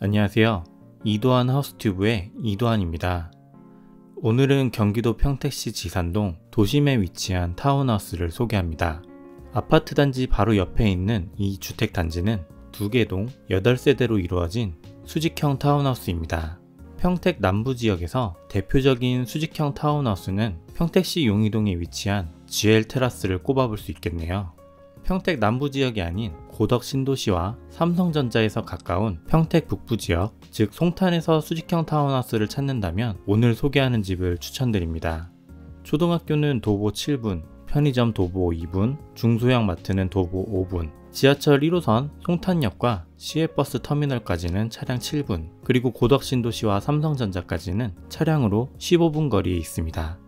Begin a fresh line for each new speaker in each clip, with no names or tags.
안녕하세요. 이도한 하우스튜브의 이도한입니다. 오늘은 경기도 평택시 지산동 도심에 위치한 타운하우스를 소개합니다. 아파트 단지 바로 옆에 있는 이 주택 단지는 두 개 동 8세대로 이루어진 수직형 타운하우스입니다. 평택 남부 지역에서 대표적인 수직형 타운하우스는 평택시 용의동에 위치한 GL 테라스를 꼽아볼 수 있겠네요. 평택 남부 지역이 아닌 고덕 신도시와 삼성전자에서 가까운 평택 북부 지역, 즉 송탄에서 수직형 타운하우스를 찾는다면 오늘 소개하는 집을 추천드립니다. 초등학교는 도보 7분, 편의점 도보 2분, 중소형 마트는 도보 5분, 지하철 1호선 송탄역과 시외버스 터미널까지는 차량 7분, 그리고 고덕신도시와 삼성전자까지는 차량으로 15분 거리에 있습니다.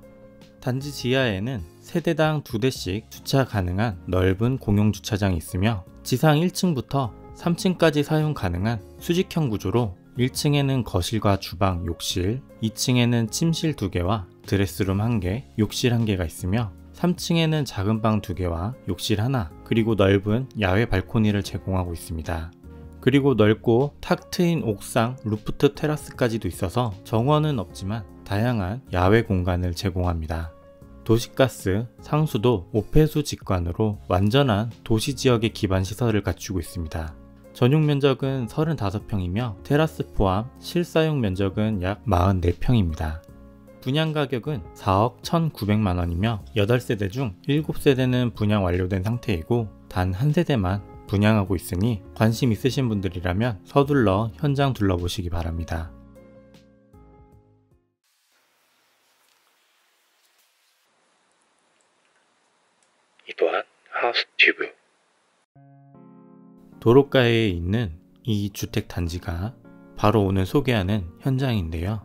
단지 지하에는 세대당 2대씩 주차 가능한 넓은 공용 주차장이 있으며 지상 1층부터 3층까지 사용 가능한 수직형 구조로 1층에는 거실과 주방, 욕실, 2층에는 침실 2개와 드레스룸 1개, 욕실 1개가 있으며 3층에는 작은 방 2개와 욕실 하나, 그리고 넓은 야외 발코니를 제공하고 있습니다. 그리고 넓고 탁 트인 옥상 루프트 테라스까지도 있어서 정원은 없지만 다양한 야외 공간을 제공합니다. 도시가스, 상수도, 오폐수 직관으로 완전한 도시지역의 기반 시설을 갖추고 있습니다. 전용 면적은 35평이며 테라스 포함 실사용 면적은 약 44평입니다. 분양 가격은 4억 1,900만원이며 8세대 중 7세대는 분양 완료된 상태이고 단 한 세대만 분양하고 있으니 관심 있으신 분들이라면 서둘러 현장 둘러보시기 바랍니다.
하우스 튜브
도로가에 있는 이 주택 단지가 바로 오늘 소개하는 현장인데요.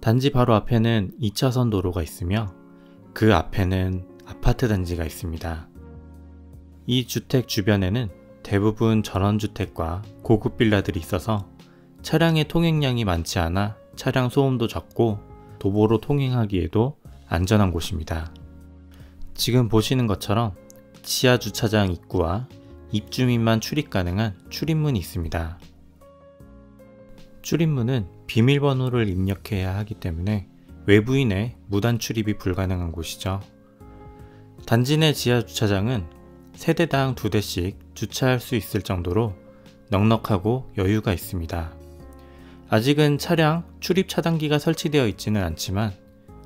단지 바로 앞에는 2차선 도로가 있으며 그 앞에는 아파트 단지가 있습니다. 이 주택 주변에는 대부분 전원주택과 고급 빌라들이 있어서 차량의 통행량이 많지 않아 차량 소음도 적고 도보로 통행하기에도 안전한 곳입니다. 지금 보시는 것처럼 지하 주차장 입구와 입주민만 출입 가능한 출입문이 있습니다. 출입문은 비밀번호를 입력해야 하기 때문에 외부인의 무단 출입이 불가능한 곳이죠. 단지 내 지하 주차장은 세대당 두 대씩 주차할 수 있을 정도로 넉넉하고 여유가 있습니다. 아직은 차량 출입 차단기가 설치되어 있지는 않지만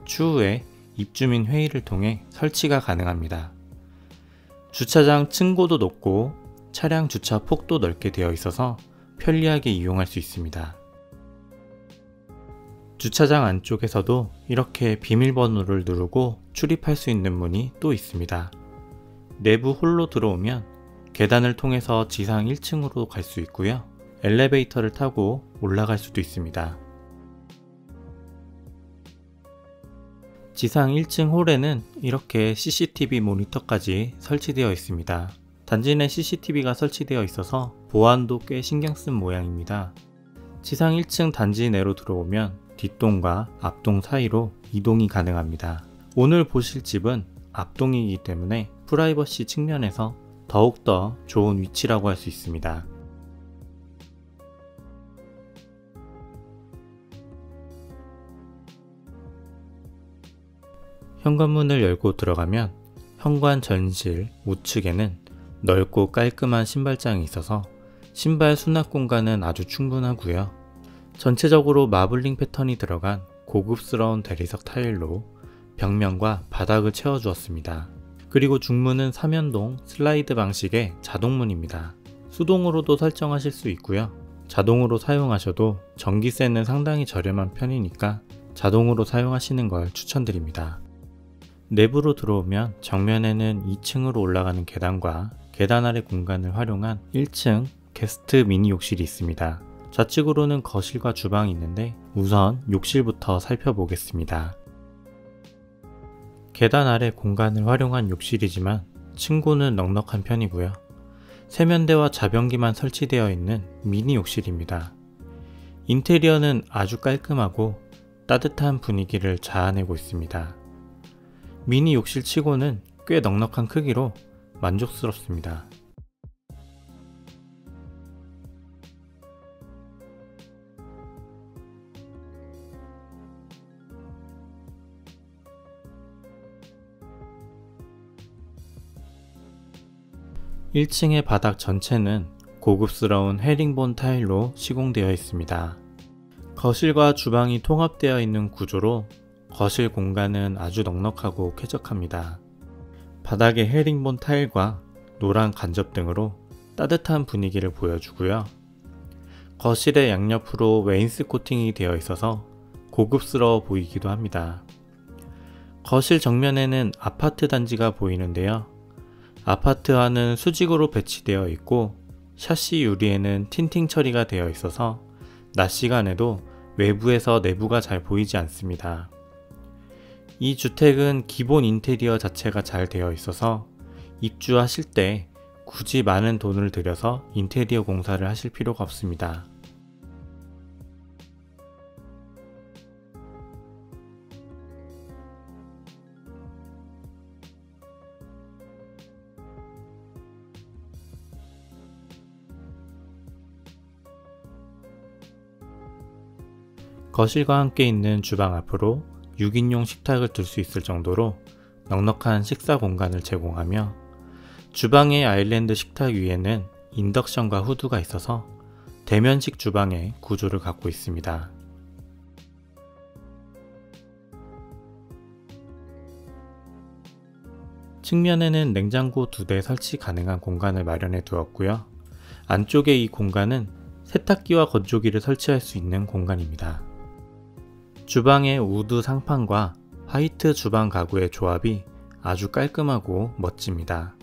추후에 입주민 회의를 통해 설치가 가능합니다. 주차장 층고도 높고 차량 주차 폭도 넓게 되어 있어서 편리하게 이용할 수 있습니다. 주차장 안쪽에서도 이렇게 비밀번호를 누르고 출입할 수 있는 문이 또 있습니다. 내부 홀로 들어오면 계단을 통해서 지상 1층으로 갈 수 있고요. 엘리베이터를 타고 올라갈 수도 있습니다. 지상 1층 홀에는 이렇게 CCTV 모니터까지 설치되어 있습니다. 단지 내 CCTV가 설치되어 있어서 보안도 꽤 신경 쓴 모양입니다. 지상 1층 단지 내로 들어오면 뒷동과 앞동 사이로 이동이 가능합니다. 오늘 보실 집은 앞동이기 때문에 프라이버시 측면에서 더욱더 좋은 위치라고 할 수 있습니다. 현관문을 열고 들어가면 현관 전실 우측에는 넓고 깔끔한 신발장이 있어서 신발 수납 공간은 아주 충분하고요. 전체적으로 마블링 패턴이 들어간 고급스러운 대리석 타일로 벽면과 바닥을 채워주었습니다. 그리고 중문은 삼연동 슬라이드 방식의 자동문입니다. 수동으로도 설정하실 수 있고요. 자동으로 사용하셔도 전기세는 상당히 저렴한 편이니까 자동으로 사용하시는 걸 추천드립니다. 내부로 들어오면 정면에는 2층으로 올라가는 계단과 계단 아래 공간을 활용한 1층 게스트 미니 욕실이 있습니다. 좌측으로는 거실과 주방이 있는데 우선 욕실부터 살펴보겠습니다. 계단 아래 공간을 활용한 욕실이지만 층고는 넉넉한 편이고요. 세면대와 자변기만 설치되어 있는 미니 욕실입니다. 인테리어는 아주 깔끔하고 따뜻한 분위기를 자아내고 있습니다. 미니 욕실 치고는 꽤 넉넉한 크기로 만족스럽습니다. (1층의) 바닥 전체는 고급스러운 헤링본 타일로 시공되어 있습니다. 거실과 주방이 통합되어 있는 구조로 거실 공간은 아주 넉넉하고 쾌적합니다. 바닥에 헤링본 타일과 노란 간접 등으로 따뜻한 분위기를 보여주고요. 거실의 양옆으로 웨인스 코팅이 되어 있어서 고급스러워 보이기도 합니다. 거실 정면에는 아파트 단지가 보이는데요. 아파트와는 수직으로 배치되어 있고 샤시 유리에는 틴팅 처리가 되어 있어서 낮 시간에도 외부에서 내부가 잘 보이지 않습니다. 이 주택은 기본 인테리어 자체가 잘 되어 있어서 입주하실 때 굳이 많은 돈을 들여서 인테리어 공사를 하실 필요가 없습니다. 거실과 함께 있는 주방 앞으로 6인용 식탁을 둘수 있을 정도로 넉넉한 식사 공간을 제공하며 주방의 아일랜드 식탁 위에는 인덕션과 후드가 있어서 대면식 주방의 구조를 갖고 있습니다. 측면에는 냉장고 두 대 설치 가능한 공간을 마련해 두었고요. 안쪽에 이 공간은 세탁기와 건조기를 설치할 수 있는 공간입니다. 주방의 wood 상판과 화이트 주방 가구의 조합이 아주 깔끔하고 멋집니다.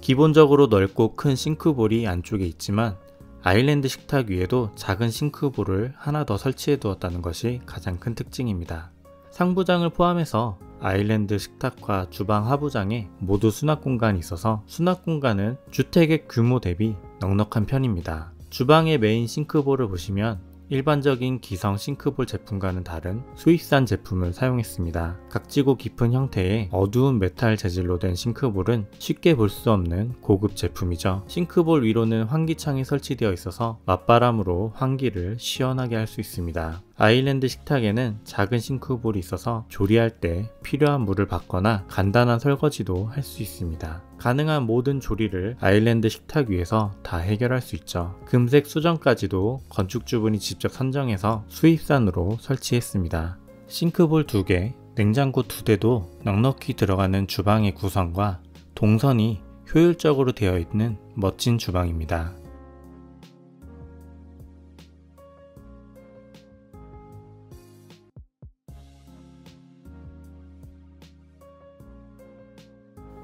기본적으로 넓고 큰 싱크볼이 안쪽에 있지만 아일랜드 식탁 위에도 작은 싱크볼을 하나 더 설치해 두었다는 것이 가장 큰 특징입니다. 상부장을 포함해서 아일랜드 식탁과 주방 하부장에 모두 수납 공간이 있어서 수납 공간은 주택의 규모 대비 넉넉한 편입니다. 주방의 메인 싱크볼을 보시면 일반적인 기성 싱크볼 제품과는 다른 수입산 제품을 사용했습니다. 각지고 깊은 형태의 어두운 메탈 재질로 된 싱크볼은 쉽게 볼 수 없는 고급 제품이죠. 싱크볼 위로는 환기창이 설치되어 있어서 맞바람으로 환기를 시원하게 할 수 있습니다. 아일랜드 식탁에는 작은 싱크볼이 있어서 조리할 때 필요한 물을 받거나 간단한 설거지도 할 수 있습니다. 가능한 모든 조리를 아일랜드 식탁 위에서 다 해결할 수 있죠. 금색 수정까지도 건축주분이 직접 선정해서 수입산으로 설치했습니다. 싱크볼 2개, 냉장고 2대도 넉넉히 들어가는 주방의 구성과 동선이 효율적으로 되어 있는 멋진 주방입니다. '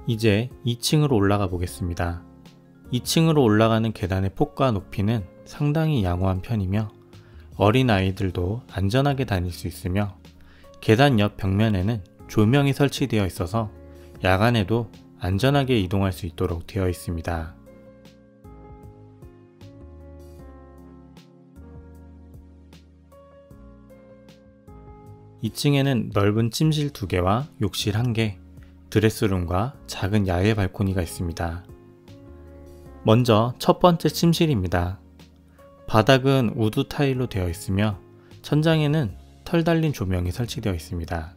이제 2층으로 올라가 보겠습니다. 2층으로 올라가는 계단의 폭과 높이는 상당히 양호한 편이며 어린 아이들도 안전하게 다닐 수 있으며 계단 옆 벽면에는 조명이 설치되어 있어서 야간에도 안전하게 이동할 수 있도록 되어 있습니다. 2층에는 넓은 침실 2개와 욕실 1개, 드레스룸과 작은 야외 발코니가 있습니다. 먼저 첫 번째 침실입니다. 바닥은 우드 타일로 되어 있으며 천장에는 털 달린 조명이 설치되어 있습니다.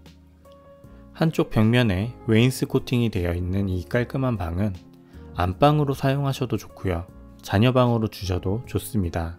한쪽 벽면에 wainscoting이 되어 있는 이 깔끔한 방은 안방으로 사용하셔도 좋고요. 자녀방으로 주셔도 좋습니다.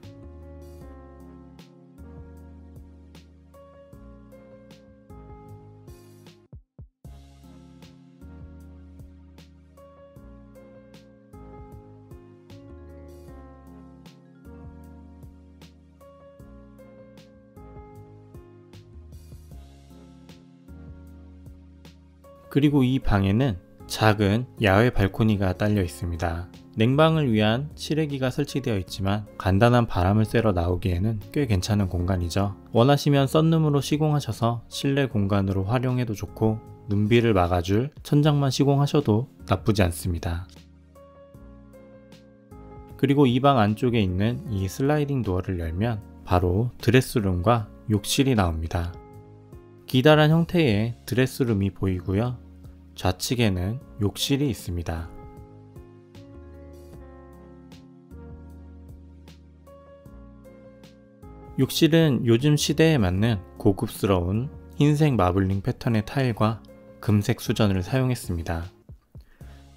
그리고 이 방에는 작은 야외 발코니가 딸려 있습니다. 냉방을 위한 실외기가 설치되어 있지만 간단한 바람을 쐬러 나오기에는 꽤 괜찮은 공간이죠. 원하시면 썬룸으로 시공하셔서 실내 공간으로 활용해도 좋고 눈비를 막아줄 천장만 시공하셔도 나쁘지 않습니다. 그리고 이 방 안쪽에 있는 이 슬라이딩 도어를 열면 바로 드레스룸과 욕실이 나옵니다. 기다란 형태의 드레스룸이 보이고요. 좌측에는 욕실이 있습니다. 욕실은 요즘 시대에 맞는 고급스러운 흰색 마블링 패턴의 타일과 금색 수전을 사용했습니다.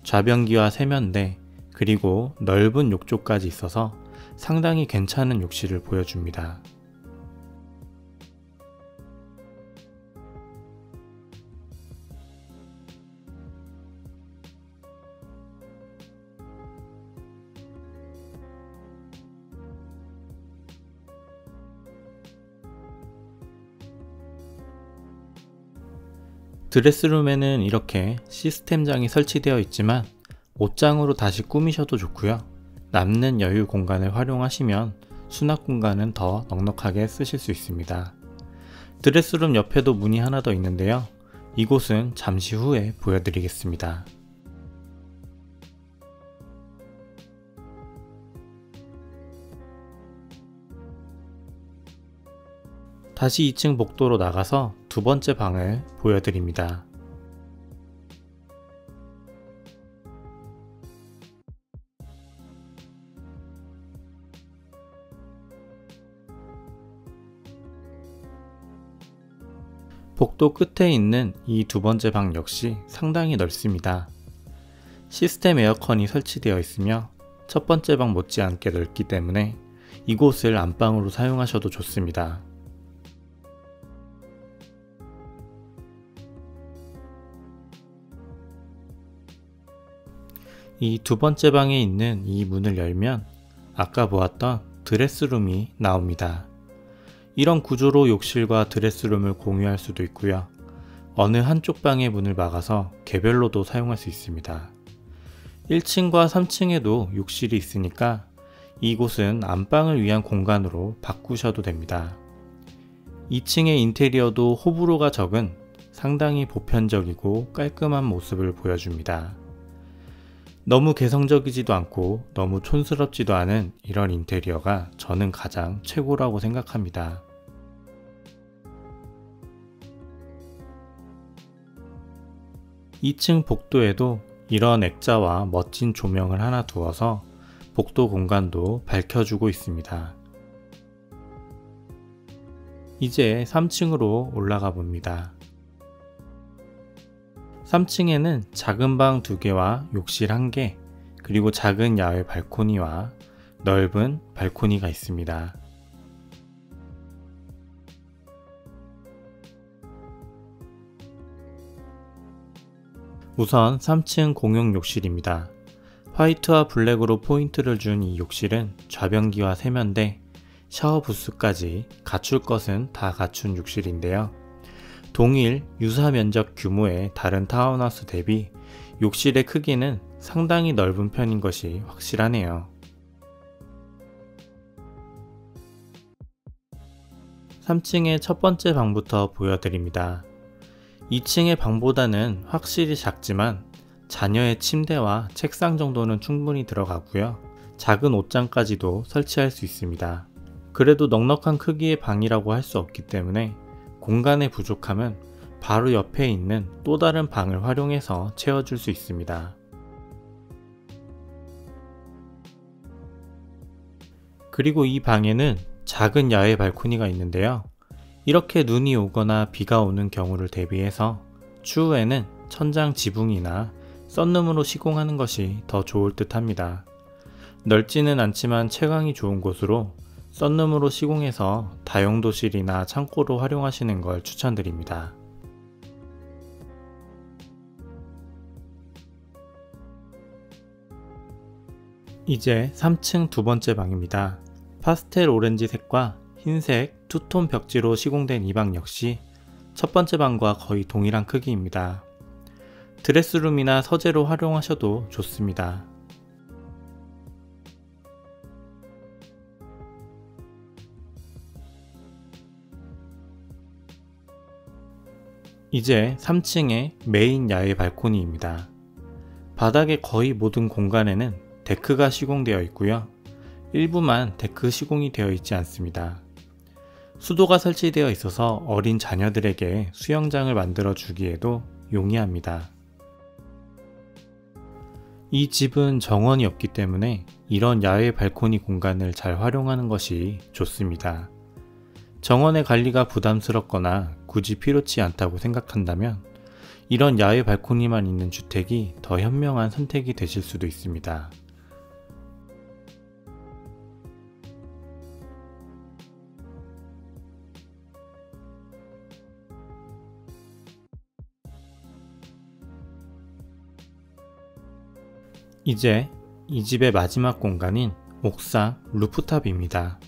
좌변기와 세면대, 그리고 넓은 욕조까지 있어서 상당히 괜찮은 욕실을 보여줍니다. 드레스룸에는 이렇게 시스템장이 설치되어 있지만 옷장으로 다시 꾸미셔도 좋고요. 남는 여유 공간을 활용하시면 수납 공간은 더 넉넉하게 쓰실 수 있습니다. 드레스룸 옆에도 문이 하나 더 있는데요. 이곳은 잠시 후에 보여드리겠습니다. 다시 2층 복도로 나가서 두 번째 방을 보여드립니다. 복도 끝에 있는 이 두 번째 방 역시 상당히 넓습니다. 시스템 에어컨이 설치되어 있으며 첫 번째 방 못지않게 넓기 때문에 이곳을 안방으로 사용하셔도 좋습니다. 이 두 번째 방에 있는 이 문을 열면 아까 보았던 드레스룸이 나옵니다. 이런 구조로 욕실과 드레스룸을 공유할 수도 있고요. 어느 한쪽 방의 문을 막아서 개별로도 사용할 수 있습니다. 1층과 3층에도 욕실이 있으니까 이곳은 안방을 위한 공간으로 바꾸셔도 됩니다. 2층의 인테리어도 호불호가 적은 상당히 보편적이고 깔끔한 모습을 보여줍니다. 너무 개성적이지도 않고 너무 촌스럽지도 않은 이런 인테리어가 저는 가장 최고라고 생각합니다. (2층) 복도에도 이런 액자와 멋진 조명을 하나 두어서 복도 공간도 밝혀주고 있습니다. 이제 3층으로 올라가 봅니다. 3층에는 작은 방 2개와 욕실 1개, 그리고 작은 야외 발코니와 넓은 발코니가 있습니다. 우선 3층 공용 욕실입니다. 화이트와 블랙으로 포인트를 준 이 욕실은 좌변기와 세면대, 샤워 부스까지 갖출 것은 다 갖춘 욕실인데요. 동일 유사 면적 규모의 다른 타운하우스 대비 욕실의 크기는 상당히 넓은 편인 것이 확실하네요. 3층의 첫 번째 방부터 보여드립니다. 2층의 방보다는 확실히 작지만 자녀의 침대와 책상 정도는 충분히 들어가고요. 작은 옷장까지도 설치할 수 있습니다. 그래도 넉넉한 크기의 방이라고 할 수 없기 때문에 공간의 부족함은 바로 옆에 있는 또 다른 방을 활용해서 채워줄 수 있습니다. 그리고 이 방에는 작은 야외 발코니가 있는데요. 이렇게 눈이 오거나 비가 오는 경우를 대비해서 추후에는 천장 지붕이나 썬룸으로 시공하는 것이 더 좋을 듯 합니다. 넓지는 않지만 채광이 좋은 곳으로 썬룸으로 시공해서 다용도실이나 창고로 활용하시는 걸 추천드립니다. 이제 3층 두 번째 방입니다. 파스텔 오렌지 색과 흰색 투톤 벽지로 시공된 이 방 역시 첫 번째 방과 거의 동일한 크기입니다. 드레스룸이나 서재로 활용하셔도 좋습니다. 이제 3층의 메인 야외 발코니입니다. 바닥의 거의 모든 공간에는 데크가 시공되어 있고요. 일부만 데크 시공이 되어 있지 않습니다. 수도가 설치되어 있어서 어린 자녀들에게 수영장을 만들어 주기에도 용이합니다. 이 집은 정원이 없기 때문에 이런 야외 발코니 공간을 잘 활용하는 것이 좋습니다. 정원의 관리가 부담스럽거나 굳이 필요치 않다고 생각한다면 이런 야외 발코니만 있는 주택이 더 현명한 선택이 되실 수도 있습니다. 이제 이 집의 마지막 공간인 옥상 루프탑입니다.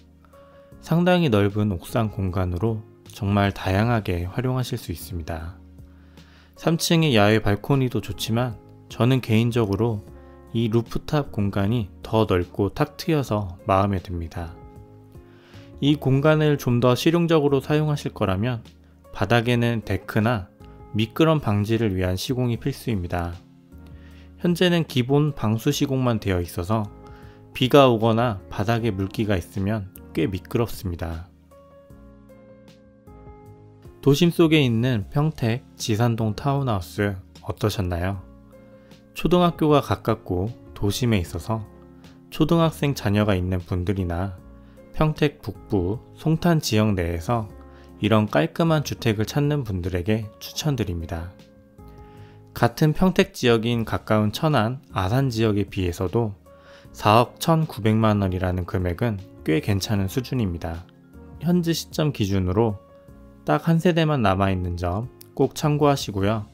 상당히 넓은 옥상 공간으로 정말 다양하게 활용하실 수 있습니다. 3층의 야외 발코니도 좋지만 저는 개인적으로 이 루프탑 공간이 더 넓고 탁 트여서 마음에 듭니다. 이 공간을 좀 더 실용적으로 사용하실 거라면 바닥에는 데크나 미끄럼 방지를 위한 시공이 필수입니다. 현재는 기본 방수 시공만 되어 있어서 비가 오거나 바닥에 물기가 있으면 꽤 미끄럽습니다. 도심 속에 있는 평택 지산동 타운하우스 어떠셨나요? 초등학교가 가깝고 도심에 있어서 초등학생 자녀가 있는 분들이나 평택 북부 송탄 지역 내에서 이런 깔끔한 주택을 찾는 분들에게 추천드립니다. 같은 평택 지역인 가까운 천안, 아산 지역에 비해서도 4억 1,900만 원이라는 금액은 꽤 괜찮은 수준입니다. 현재 시점 기준으로 딱 한 세대만 남아있는 점 꼭 참고하시고요.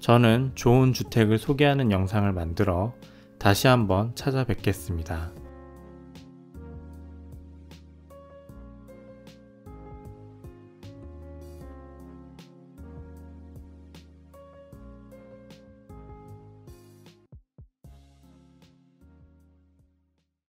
저는 좋은 주택을 소개하는 영상을 만들어 다시 한번 찾아뵙겠습니다.